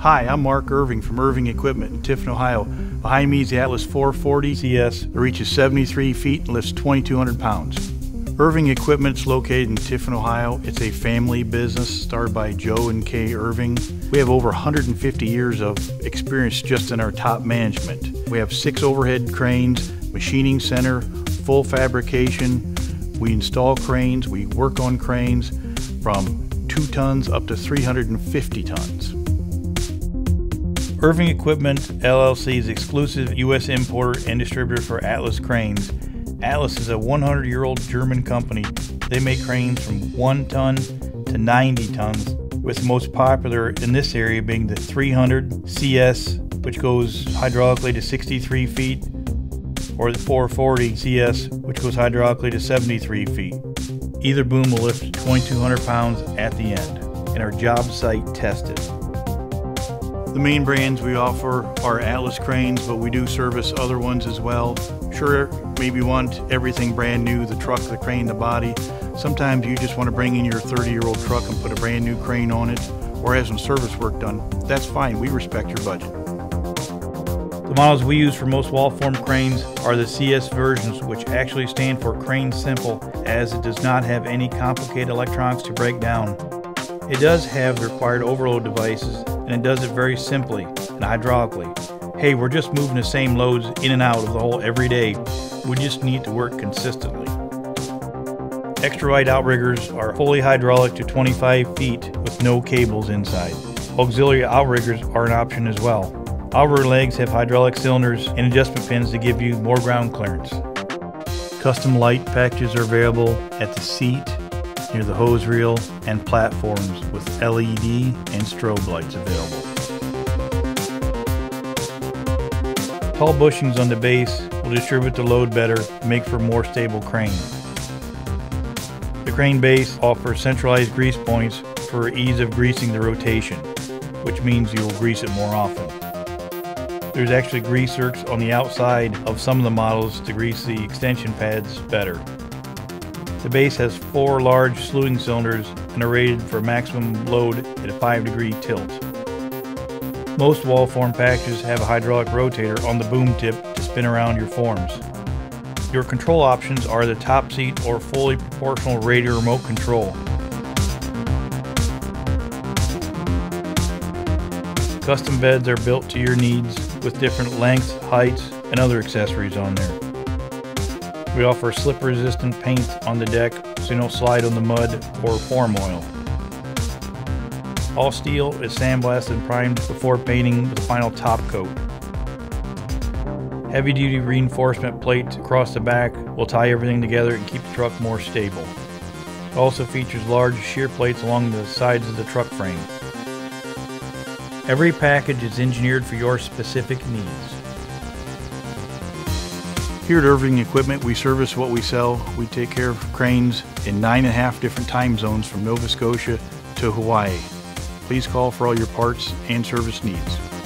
Hi, I'm Mark Irving from Irving Equipment in Tiffin, Ohio. Behind me is the Atlas 440 CS It reaches 73 feet and lifts 2,200 pounds. Irving Equipment is located in Tiffin, Ohio. It's a family business started by Joe and Kay Irving. We have over 150 years of experience just in our top management. We have six overhead cranes, machining center, full fabrication. We install cranes, we work on cranes from 2 tons up to 350 tons. Irving Equipment LLC is exclusive U.S. importer and distributor for Atlas cranes. Atlas is a 100 year old German company. They make cranes from 1 ton to 90 tons, with the most popular in this area being the 300 CS, which goes hydraulically to 63 feet, or the 440 CS, which goes hydraulically to 73 feet. Either boom will lift 2,200 pounds at the end and are job site tested. The main brands we offer are Atlas cranes, but we do service other ones as well. Sure, maybe you want everything brand new, the truck, the crane, the body. Sometimes you just want to bring in your 30 year old truck and put a brand new crane on it or have some service work done. That's fine, we respect your budget. The models we use for most wall form cranes are the CS versions, which actually stand for Crane Simple, as it does not have any complicated electronics to break down. It does have the required overload devices and it does it very simply and hydraulically. Hey, we're just moving the same loads in and out of the hole every day. We just need to work consistently. Extra wide outriggers are fully hydraulic to 25 feet with no cables inside. Auxiliary outriggers are an option as well. Outrigger legs have hydraulic cylinders and adjustment pins to give you more ground clearance. Custom light packages are available at the seat near the hose reel and platforms with LED and strobe lights available. Tall bushings on the base will distribute the load better make for more stable crane. The crane base offers centralized grease points for ease of greasing the rotation, which means you will grease it more often. There's actually grease on the outside of some of the models to grease the extension pads better. The base has four large slewing cylinders and are rated for maximum load at a 5 degree tilt. Most wall form packages have a hydraulic rotator on the boom tip to spin around your forms. Your control options are the top seat or fully proportional radio remote control. Custom beds are built to your needs with different lengths, heights, and other accessories on there. We offer slip resistant paint on the deck so you don't slide on the mud or form oil. All steel is sandblasted and primed before painting with final top coat. Heavy duty reinforcement plates across the back will tie everything together and keep the truck more stable. It also features large shear plates along the sides of the truck frame. Every package is engineered for your specific needs. Here at Irving Equipment, we service what we sell. We take care of cranes in nine and a half different time zones from Nova Scotia to Hawaii. Please call for all your parts and service needs.